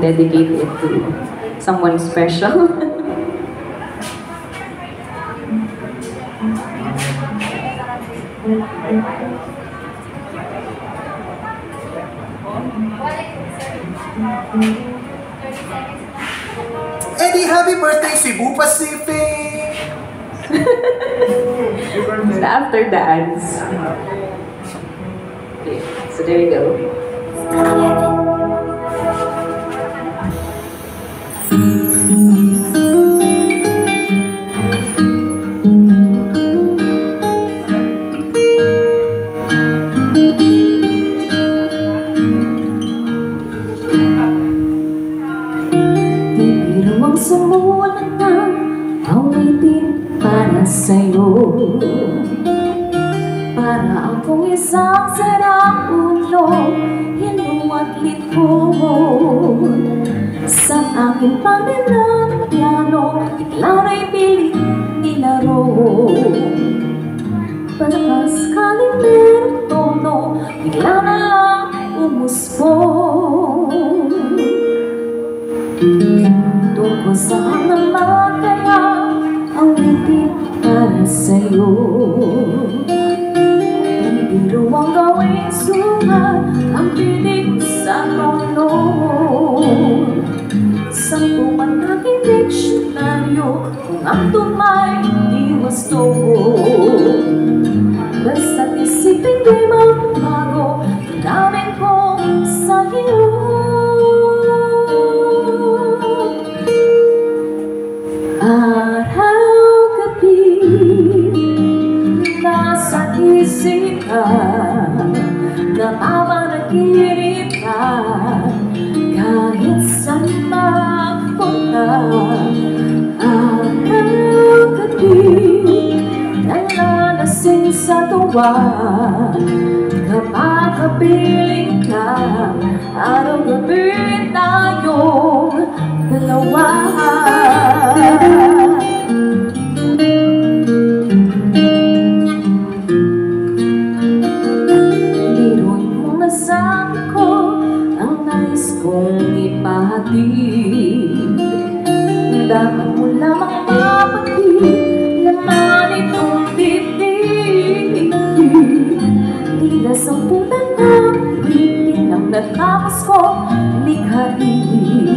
dedicate it to someone special. Eddie, happy birthday, Cebu Pacific! After dance. Okay, so there you go. Sa'yo. Para akong isang sarang ulo Hinuwat likod Sa aking panginoon piano Ikaw na'y pilit nilaro. Pagkas kalimero tono Bigla na lang umusbong Tungkol saan naman sa'yo. Biro ang gawing sulat ang pinig sa tono Sampu man aking diksyonaryo kung ang tumay di wasto Basta't isipin di magbago Daming kong sa Araw-gabi Nasa isip ka Napapanaginip ka Kahit saan magpunta Araw-gabi Nalalasing sa tuwa Kapag kapiling ka Araw-gabi tayong dalawa Na sa ko Ang nais kong ipahatid. Dapat mo lamang mapatid Laman itong dibdib Tila sa putan ng bitin Ang natapos ko likhain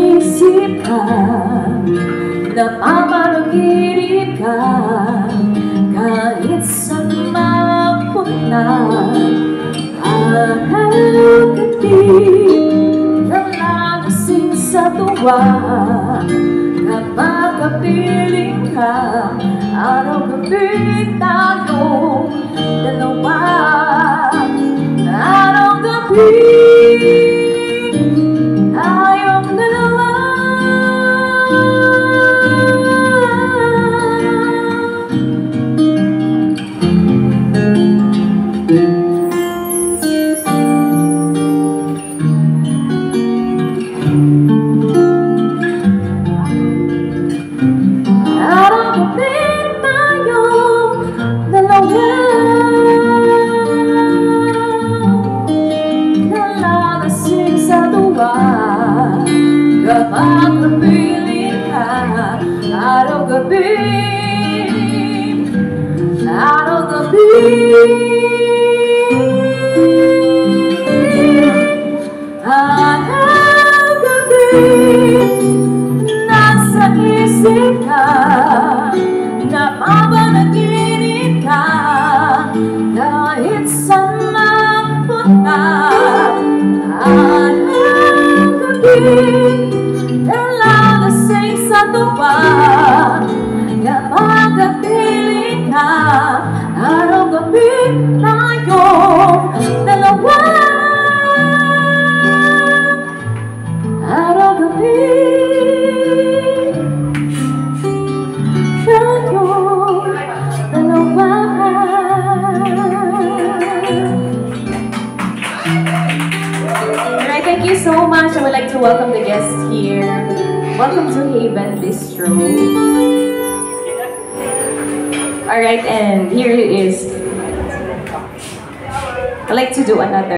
Nasa isip ka Napapanaginip ka Kahit saan mapunta Araw-gabi Nalalasing sa tuwa Kapag kapiling ka Araw-gabi tayong dalawa Araw-gabi Araw-gabi Araw-gabi Araw-gabi Kapiling ka Araw-gabi tayong dalawa Araw-gabi Alright, thank you so much. I would like to welcome the guests here. Welcome to Haven Bistro. Alright, and here it is. I'd like to do another